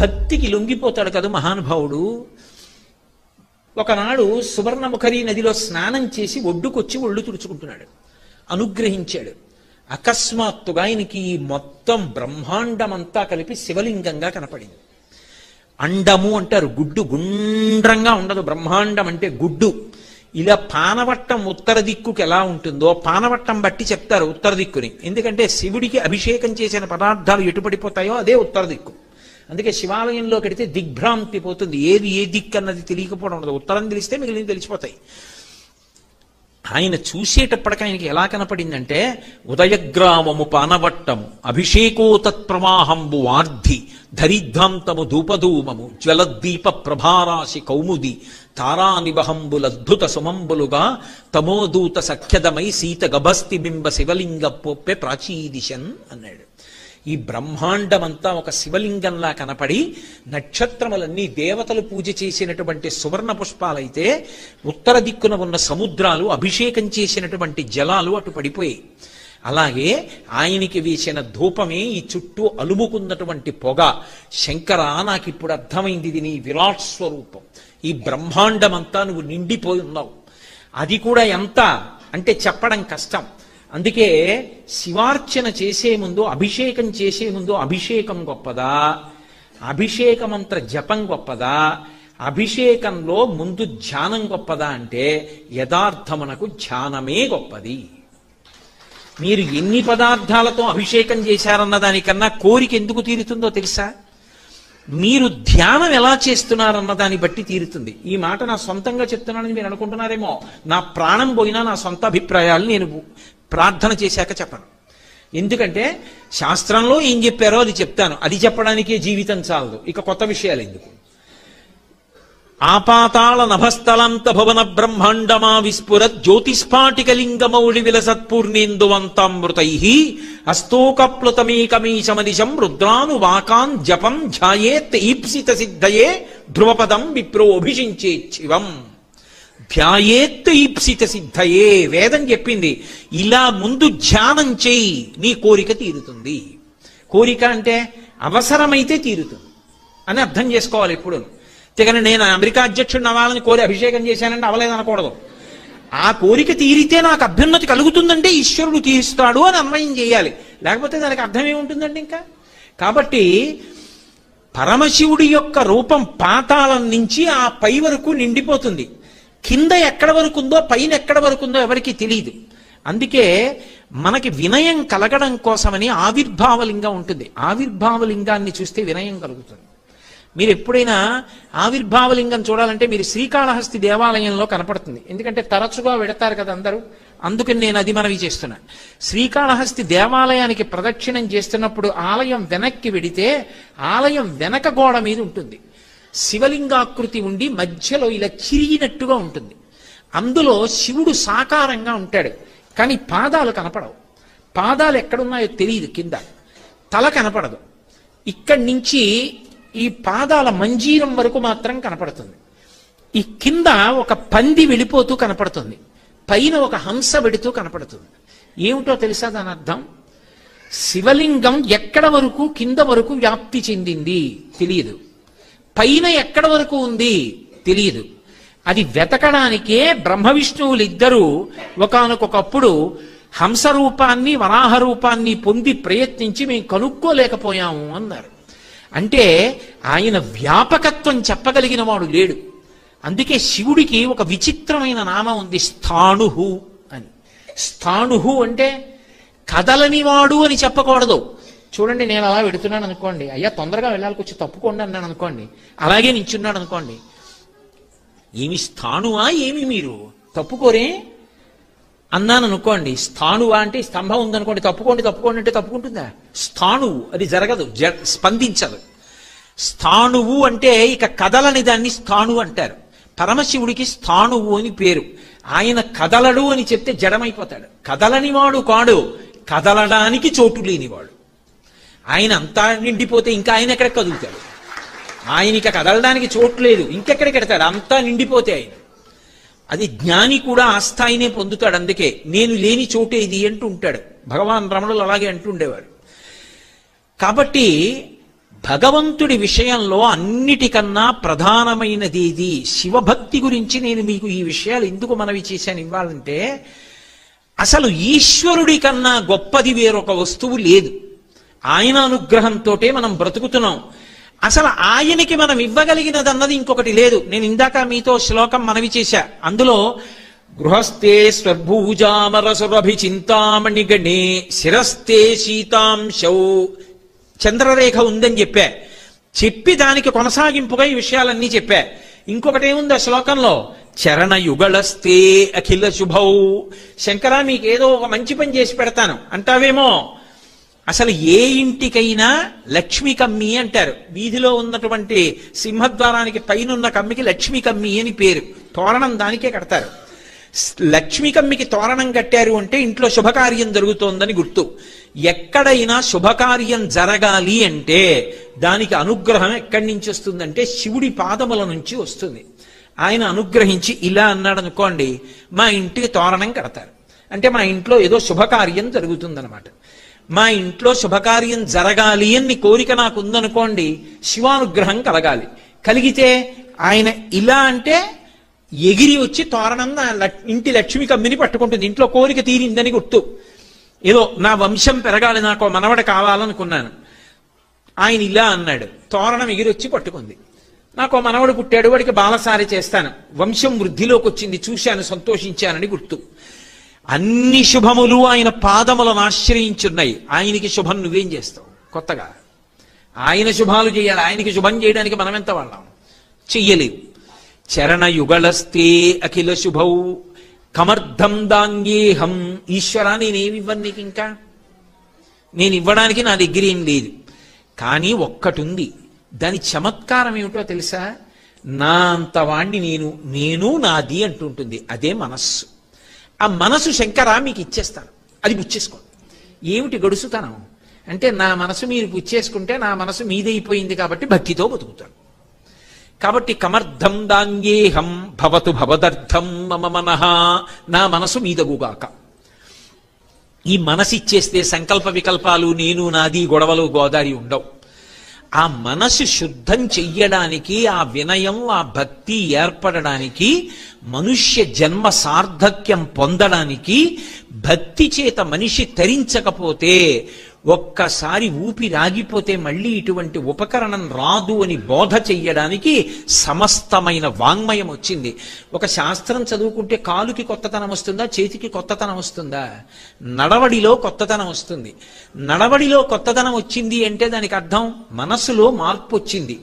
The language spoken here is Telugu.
భక్తికి లొంగిపోతాడు కదా మహానుభావుడు. ఒకనాడు సువర్ణముఖరి నదిలో స్నానం చేసి ఒడ్డుకొచ్చి ఒళ్ళు తుడుచుకుంటున్నాడు. అనుగ్రహించాడు. అకస్మాత్తుగా ఆయనకి మొత్తం బ్రహ్మాండమంతా కలిపి శివలింగంగా కనపడింది. అండము అంటారు గుడ్డు గుండ్రంగా ఉండదు. బ్రహ్మాండం అంటే గుడ్డు. ఇలా పానవట్టం ఉత్తర దిక్కుకి ఎలా ఉంటుందో పానవట్టం బట్టి చెప్తారు ఉత్తర దిక్కుని. ఎందుకంటే శివుడికి అభిషేకం చేసిన పదార్థాలు ఎటు పడిపోతాయో అదే ఉత్తర దిక్కు. అందుకే శివాలయంలో కడితే దిగ్భ్రాంతి పోతుంది. ఏది ఏ దిక్కు అన్నది తెలియకపోవడం ఉండదు. ఉత్తరం తెలిస్తే మిగిలిన తెలిసిపోతాయి. ఆయన చూసేటప్పటికి ఆయనకి ఎలా కనపడిందంటే ఉదయగ్రామము పానవట్టము అభిషేకోతత్ప్రవాహంబు వార్ధి ధరిద్ధాంతము ధూపధూమము జ్వలద్దీప ప్రభారాశి కౌముది తారానిబహంబులద్భుత సుమంబులుగా తమోదూత సఖ్యదమై సీత గభస్తి బింబ శివలింగ పొప్పె ప్రాచీదిశన్ అన్నాడు. ఈ బ్రహ్మాండమంతా ఒక శివలింగంలా కనపడి నక్షత్రములన్నీ దేవతలు పూజ చేసినటువంటి సువర్ణ పుష్పాలైతే ఉత్తర దిక్కున ఉన్న సముద్రాలు అభిషేకం చేసినటువంటి జలాలు అటు పడిపోయాయి. అలాగే ఆయనకి వేసిన ధూపమే ఈ చుట్టూ అలుముకున్నటువంటి పొగ. శంకర నాకు ఇప్పుడు అర్థమైంది ఇది నీ విరాట్ స్వరూపం. ఈ బ్రహ్మాండమంతా నువ్వు నిండిపోయి ఉన్నావు. అది కూడా ఎంత? అంటే చెప్పడం కష్టం. అందుకే శివార్చన చేసే ముందు అభిషేకం చేసే ముందు అభిషేకం గొప్పదా? అభిషేక మంత్ర జపం గొప్పదా? అభిషేకంలో ముందు ధ్యానం గొప్పదా అంటే యథార్థమునకు ధ్యానమే గొప్పది. మీరు ఎన్ని పదార్థాలతో అభిషేకం చేశారన్న దానికన్నా కోరిక ఎందుకు తీరుతుందో తెలుసా? మీరు ధ్యానం ఎలా చేస్తున్నారన్న దాన్ని బట్టి తీరుతుంది. ఈ మాట నా సొంతంగా చెప్తున్నానని మీరు అనుకుంటున్నారేమో. నా ప్రాణం పోయినా నా సొంత అభిప్రాయాలు నేను ప్రార్థన చేశాక చెప్పను. ఎందుకంటే శాస్త్రంలో ఏం చెప్పారో అది చెప్తాను. అది చెప్పడానికే జీవితం చాలదు. ఇక కొత్త విషయాలు ఎందుకు? ఆపాతాళ నభస్థలంత భవన బ్రహ్మాండమా విస్ఫుర జ్యోతిస్ఫాటికలింగమౌళి విలసత్పూర్ణేందువంతామృతై అస్తోకప్లుతమేకమీశమదిశం రుద్రాను వాకాన్ జపం ధ్యాయేత్ ఈప్సిత సిద్ధయే ధ్రువపదం విప్రోభిషించేచ్చివం ధ్యాయేత్ ఈప్సిత సిద్ధయే. వేదం చెప్పింది ఇలా ముందు ధ్యానం చేయి నీ కోరిక తీరుతుంది. కోరిక అంటే అవసరమైతే తీరుతుంది అని అర్థం చేసుకోవాలి ఎప్పుడు తెగని నేను అమెరికా అధ్యక్షుడు అవ్వాలని కోరి అభిషేకం చేశానంటే అవ్వలేదనకూడదు ఆ కోరిక తీరితే నాకు అభ్యున్నతి కలుగుతుందంటే ఈశ్వరుడు తీరుస్తాడు అని అన్వయం చేయాలి. లేకపోతే దానికి అర్థం ఏముంటుందండి ఇంకా? కాబట్టి పరమశివుడి యొక్క రూపం పాతాళం నుంచి ఆ పై వరకు నిండిపోతుంది. కింద ఎక్కడ వరకు ఉందో పైన ఎక్కడ వరకు ఉందో ఎవరికి తెలియదు అందుకే మనకి వినయం కలగడం కోసమని ఆవిర్భావలింగం ఉంటుంది. ఆవిర్భావలింగాన్ని చూస్తే వినయం కలుగుతుంది. మీరు ఎప్పుడైనా ఆవిర్భావలింగం చూడాలంటే మీరు శ్రీకాళహస్తి దేవాలయంలో కనపడుతుంది. ఎందుకంటే తరచుగా వెడతారు కదా అందరూ. అందుకని నేను అది మనవి చేస్తున్నా. శ్రీకాళహస్తి దేవాలయానికి ప్రదక్షిణం చేస్తున్నప్పుడు ఆలయం వెనక్కి వెడితే ఆలయం వెనక గోడ మీద ఉంటుంది. శివలింగాకృతి ఉండి మధ్యలో ఇలా చిరిగినట్టుగా ఉంటుంది. అందులో శివుడు సాకారంగా ఉంటాడు. కానీ పాదాలు కనపడవు. పాదాలు ఎక్కడున్నాయో తెలియదు కింద. తల కనపడదు. ఇక్కడి నుంచి ఈ పాదాల మంజీరం వరకు మాత్రం కనపడుతుంది. ఈ కింద ఒక పంది వెళ్ళిపోతూ కనపడుతుంది. పైన ఒక హంస వెడుతూ కనపడుతుంది. ఏమిటో తెలుసా దాని అర్థం? శివలింగం ఎక్కడ వరకు కింద వరకు వ్యాప్తి చెందింది? తెలియదు. పైన ఎక్కడ వరకు ఉంది తెలియదు. అది వెతకడానికే బ్రహ్మ విష్ణువులు ఇద్దరూ ఒకనకొకప్పుడు హంస రూపాన్ని వరాహ రూపాన్ని పొంది ప్రయత్నించి మేము కనుక్కోలేకపోయాము అన్నారు. అంటే ఆయన వ్యాపకత్వం చెప్పగలిగిన వాడు లేడు. అందుకే శివుడికి ఒక విచిత్రమైన నామం ఉంది స్థాణుహు అని. స్థాణుహు అంటే కదలనివాడు అని చెప్పకూడదు. చూడండి నేను అలా పెడుతున్నాను అనుకోండి. అయ్యా తొందరగా వెళ్ళాలి వచ్చి తప్పుకోండి అన్నాను అనుకోండి. అలాగే నించున్నాడు అనుకోండి. ఏమి స్థాణువా ఏమి మీరు? తప్పుకోరే? అన్నాను అనుకోండి. స్థాణువా అంటే స్తంభం ఉందనుకోండి తప్పుకోండి తప్పుకోండి అంటే తప్పుకుంటుందా? స్థాణువు అది జరగదు జ స్పందించదు. స్థాణువు అంటే ఇక కదలని దాన్ని స్థాణు అంటారు. పరమశివుడికి స్థాణువు అని పేరు. ఆయన కదలడు అని చెప్తే జడమైపోతాడు. కదలని వాడు కాడు కదలడానికి చోటు లేనివాడు. ఆయన అంతా నిండిపోతే ఇంకా ఆయన ఎక్కడ కదులుతాడు? ఆయనకి కదలడానికి చోటు లేదు. ఇంకెక్కడికి ఎడతాడు అంతా నిండిపోతే ఆయన. అది జ్ఞాని కూడా ఆ స్థాయినే పొందుతాడు. అందుకే నేను లేని చోటే ఇది అంటూ ఉంటాడు. భగవాన్ రమణులు అలాగే అంటుండేవాడు కాబట్టి భగవంతుడి విషయంలో అన్నిటికన్నా ప్రధానమైనది ఇది. శివభక్తి గురించి నేను మీకు ఈ విషయాలు ఎందుకు మనవి చేశాను ఇవ్వాలంటే అసలు ఈశ్వరుడి కన్నా గొప్పది వేరొక వస్తువు లేదు. ఆయన అనుగ్రహంతోటే మనం బ్రతుకుతున్నాం. అసలు ఆయనకి మనం ఇవ్వగలిగినది అన్నది ఇంకొకటి లేదు. నేను ఇందాక మీతో శ్లోకం మనవి చేశా. అందులో గృహస్థే స్వర్భూజామరసురభి చింతామణి గణే శిరస్థే శీతాంశౌ. చంద్రరేఖ ఉందని చెప్పా. చెప్పి దానికి కొనసాగింపుగా ఈ విషయాలన్నీ చెప్పా. ఇంకొకటి ఏముంది ఆ శ్లోకంలో? చరణ యుగళస్తే అఖిల శుభౌ శంకరా మీకేదో ఒక మంచి పని చేసి పెడతాను. అంటావేమో? అసలు ఏ ఇంటికైనా లక్ష్మీ కమ్మి అంటారు. వీధిలో ఉన్నటువంటి సింహద్వారానికి పైనున్న కమ్మికి లక్ష్మీ కమ్మి అని పేరు. తోరణం దానికే కడతారు. లక్ష్మీ కమ్మికి తోరణం కట్టారు అంటే ఇంట్లో శుభకార్యం జరుగుతోందని గుర్తు. ఎక్కడైనా శుభకార్యం జరగాలి అంటే దానికి అనుగ్రహం ఎక్కడి నుంచి వస్తుందంటే శివుడి పాదముల నుంచి వస్తుంది. ఆయన అనుగ్రహించి ఇలా అన్నాడు అనుకోండి మా ఇంటికి తోరణం కడతారు. అంటే మా ఇంట్లో ఏదో శుభకార్యం జరుగుతుందన్నమాట. మా ఇంట్లో శుభకార్యం జరగాలి అని కోరిక నాకు ఉందనుకోండి శివానుగ్రహం కలగాలి. కలిగితే ఆయన ఇలా అంటే ఎగిరి వచ్చి తోరణం నా లక్- ఇంటి లక్ష్మి కమ్మిని పట్టుకుంటుంది. ఇంట్లో కోరిక తీరిందని గుర్తు. ఏదో నా వంశం పెరగాలి నాకు మనవడ కావాలనుకున్నాను. ఆయన ఇలా అన్నాడు. తోరణం ఎగిరొచ్చి పట్టుకుంది. నాకు ఓ మనవడు పుట్టాడు వాడికి బాలసారి చేస్తాను. వంశం వృద్ధిలోకి వచ్చింది చూశాను సంతోషించానని గుర్తు. అన్ని శుభములు ఆయన పాదములను ఆశ్రయించున్నాయి. ఆయనకి శుభం నువ్వేం చేస్తావు? కొత్తగా. ఆయన శుభాలు చేయాలి. ఆయనకి శుభం చేయడానికి మనం ఎంత వాళ్ళం? చెయ్యలేవు చరణయుగళస్తే అఖిల శుభౌ కమర్థం దాంగేహం ఈశ్వరా నేనేమివ్వను నీకు ఇంకా? నేను ఇవ్వడానికి నా దగ్గర ఏం లేదు. కానీ ఒక్కటుంది. దాని చమత్కారం ఏమిటో తెలుసా? నా అంత వాణ్ణి నేను నేను నాది అంటుంటుంది. అదే మనస్సు. ఆ మనసు శంకర మీకు ఇచ్చేస్తాను. అది పుచ్చేసుకో. ఏమిటి గడుసుతనం? అంటే నా మనసు మీరు పుచ్చేసుకుంటే నా మనసు మీదైపోయింది కాబట్టి భక్తితో బతుకుతాను. కాబట్టి కమర్థం దాంగేహం భవతు భవదర్థం మమ మనః. నా మనసు మీదగుగాక. ఈ మనసు ఇచ్చేస్తే సంకల్ప వికల్పాలు నేను నాది గొడవలు గోదారి ఉండవు. ఆ మనసు శుద్ధం చెయ్యడానికి ఆ వినయం ఆ భక్తి ఏర్పడడానికి మనుష్య జన్మ సార్థక్యం పొందడానికి భక్తి చేత మనిషి తరించకపోతే ఒక్కసారి ఊపి రాగిపోతే మళ్ళీ ఇటువంటి ఉపకరణం రాదు అని బోధ చెయ్యడానికి సమస్తమైన వాంగ్మయం వచ్చింది. ఒక శాస్త్రం చదువుకుంటే కాలుకి కొత్తతనం వస్తుందా చేతికి కొత్తతనం వస్తుందా? నడవడిలో కొత్తతనం వస్తుంది. నడవడిలో కొత్తతనం వచ్చింది అంటే దానికి అర్థం మనసులో మార్పు వచ్చింది.